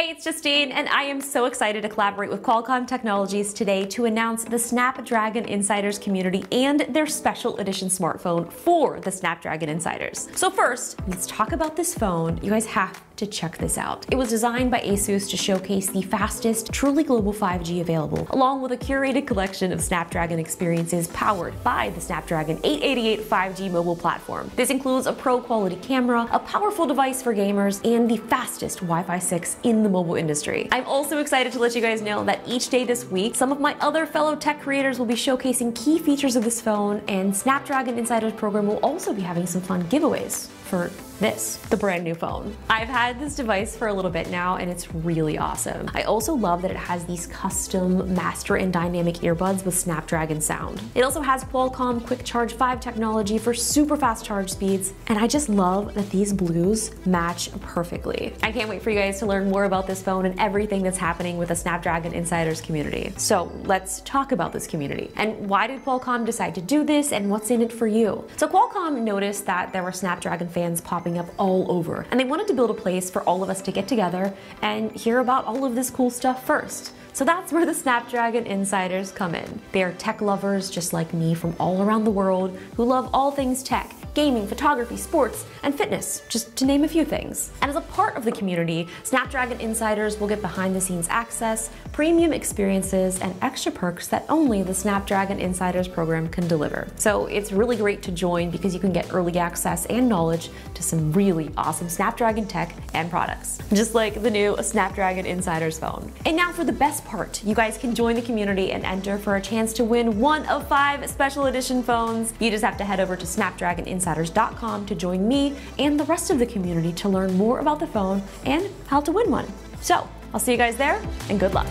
Hey, it's Justine, and I am so excited to collaborate with Qualcomm Technologies today to announce the Snapdragon Insiders community and their special edition smartphone for the Snapdragon Insiders. So first, let's talk about this phone. You guys have to check this out. It was designed by ASUS to showcase the fastest, truly global 5G available, along with a curated collection of Snapdragon experiences powered by the Snapdragon 888 5G mobile platform. This includes a pro quality camera, a powerful device for gamers, and the fastest Wi-Fi 6 in the mobile industry. I'm also excited to let you guys know that each day this week, some of my other fellow tech creators will be showcasing key features of this phone, and Snapdragon Insiders program will also be having some fun giveaways for this, the brand new phone. I've had this device for a little bit now and it's really awesome. I also love that it has these custom Master & Dynamic earbuds with Snapdragon sound. It also has Qualcomm Quick Charge 5 technology for super fast charge speeds, and I just love that these blues match perfectly. I can't wait for you guys to learn more about this phone and everything that's happening with the Snapdragon Insiders community. So let's talk about this community. And why did Qualcomm decide to do this and what's in it for you? So Qualcomm noticed that there were Snapdragon fans fans popping up all over. And they wanted to build a place for all of us to get together and hear about all of this cool stuff first. So that's where the Snapdragon Insiders come in. They are tech lovers just like me from all around the world who love all things tech gaming, photography, sports, and fitness, just to name a few things. And as a part of the community, Snapdragon Insiders will get behind the scenes access, premium experiences, and extra perks that only the Snapdragon Insiders program can deliver. So it's really great to join because you can get early access and knowledge to some really awesome Snapdragon tech and products, just like the new Snapdragon Insiders phone. And now for the best part, you guys can join the community and enter for a chance to win one of five special edition phones. You just have to head over to snapdragoninsiders.com to join me and the rest of the community to learn more about the phone and how to win one. So, I'll see you guys there and good luck.